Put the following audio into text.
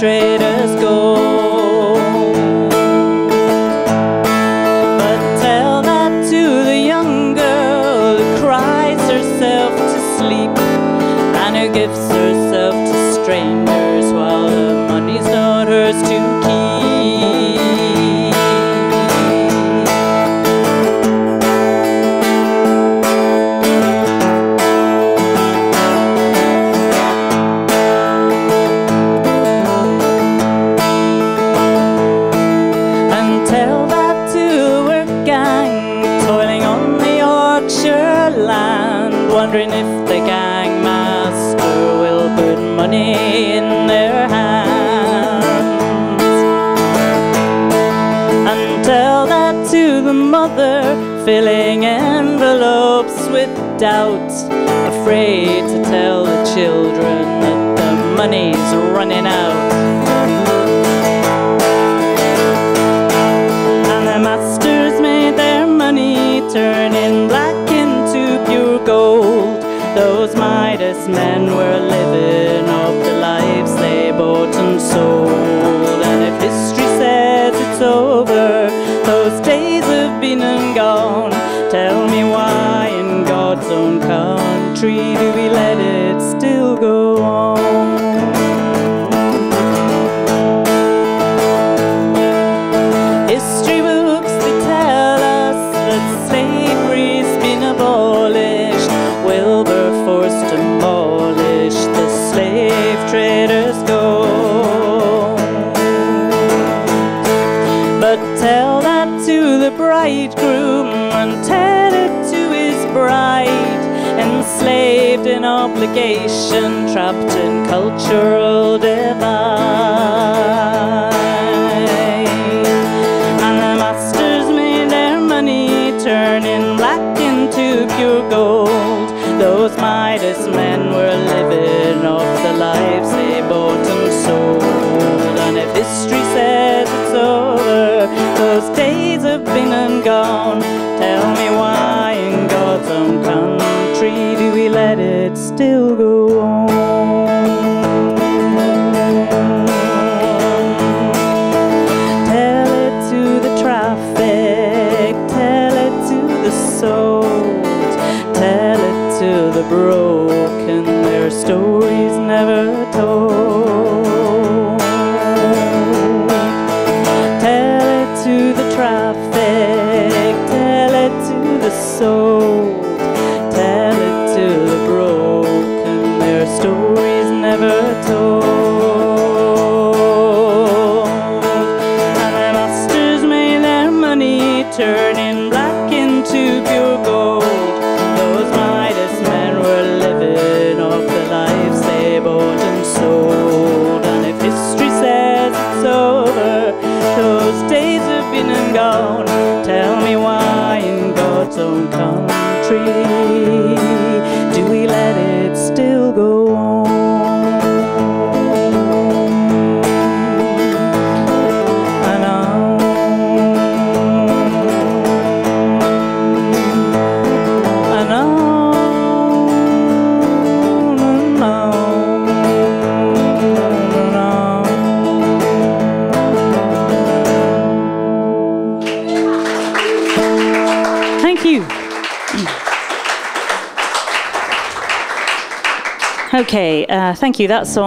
straight up. Wondering if the gang master will put money in their hands. And tell that to the mother filling envelopes with doubt, afraid to tell the children that the money's running out. And the masters made their money turning black Midas men were living off the lives they bought and sold. And if history says it's over, those days have been and gone. Tell me why, in God's own country, do we let it still go the bridegroom and it to his bride, enslaved in obligation, trapped in cultural divide. And the masters made their money turning black into pure gold. Those Midas men were living off the lives they bought it still go on? Tell it to the traffic, tell it to the sold, tell it to the broken, their stories never told. God's own country Thank you. Okay, uh, thank you. That song.